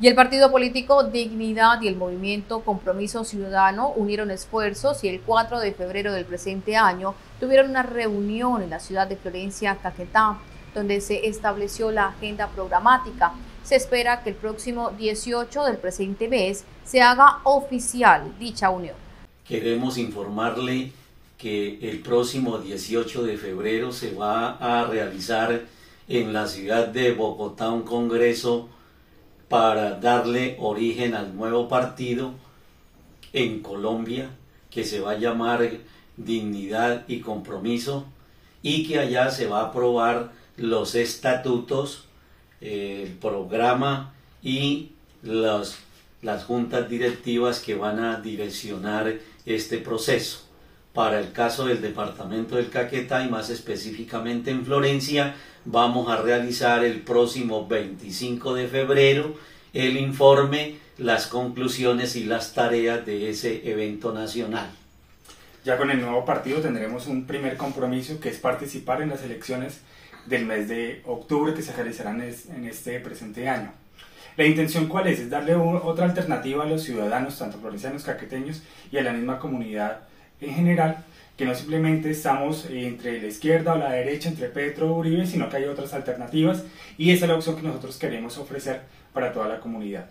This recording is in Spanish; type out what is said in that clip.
Y el partido político Dignidad y el movimiento Compromiso Ciudadano unieron esfuerzos y el 4 de febrero del presente año tuvieron una reunión en la ciudad de Florencia, Caquetá, donde se estableció la agenda programática. Se espera que el próximo 18 del presente mes se haga oficial dicha unión. Queremos informarle que el próximo 18 de febrero se va a realizar en la ciudad de Bogotá un congreso para darle origen al nuevo partido en Colombia que se va a llamar Dignidad y Compromiso y que allá se va a aprobar los estatutos, el programa y las juntas directivas que van a direccionar este proceso. Para el caso del departamento del Caquetá y más específicamente en Florencia, vamos a realizar el próximo 25 de febrero el informe, las conclusiones y las tareas de ese evento nacional. Ya con el nuevo partido tendremos un primer compromiso que es participar en las elecciones del mes de octubre que se realizarán en este presente año. La intención cuál es? Es darle otra alternativa a los ciudadanos, tanto florencianos, caqueteños y a la misma comunidad en general, que no simplemente estamos entre la izquierda o la derecha, entre Petro o Uribe, sino que hay otras alternativas y esa es la opción que nosotros queremos ofrecer para toda la comunidad.